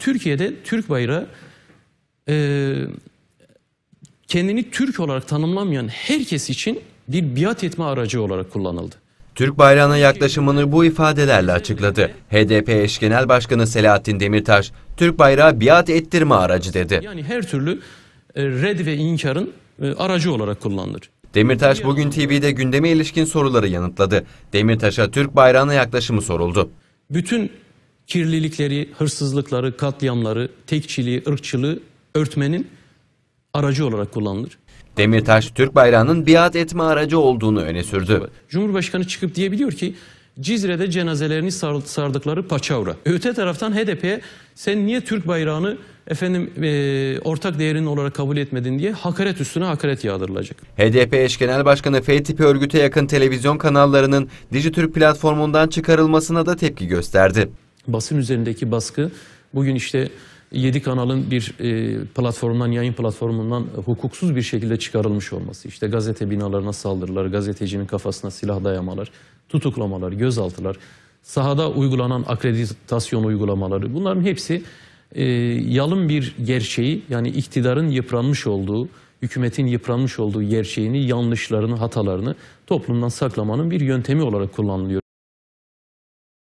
Türkiye'de Türk bayrağı e, kendini Türk olarak tanımlamayan herkes için bir biat etme aracı olarak kullanıldı. Türk bayrağına yaklaşımını bu ifadelerle açıkladı. HDP eş genel başkanı Selahattin Demirtaş, Türk bayrağı biat ettirme aracı dedi. Yani her türlü e, red ve inkarın e, aracı olarak kullanılır. Demirtaş bugün TV'de gündeme ilişkin soruları yanıtladı. Demirtaş'a Türk bayrağına yaklaşımı soruldu. Bütün kirlilikleri, hırsızlıkları, katliamları, tekçiliği, ırkçılığı örtmenin aracı olarak kullanılır. Demirtaş, Türk bayrağının biat etme aracı olduğunu öne sürdü. Cumhurbaşkanı çıkıp diyebiliyor ki Cizre'de cenazelerini sar- sardıkları paçavra. Öte taraftan HDP'ye sen niye Türk bayrağını efendim e, ortak değerin olarak kabul etmedin diye hakaret üstüne hakaret yağdırılacak. HDP eş genel başkanı F tipi örgüte yakın televizyon kanallarının Dijitürk platformundan çıkarılmasına da tepki gösterdi. Basın üzerindeki baskı bugün işte 7 kanalın bir e, platformundan, yayın platformundan hukuksuz bir şekilde çıkarılmış olması. işte gazete binalarına saldırılar, gazetecinin kafasına silah dayamalar, tutuklamalar, gözaltılar, sahada uygulanan akreditasyon uygulamaları bunların hepsi e, yalın bir gerçeği yani iktidarın yıpranmış olduğu, hükümetin yıpranmış olduğu gerçeğini, yanlışlarını, hatalarını toplumdan saklamanın bir yöntemi olarak kullanılıyor.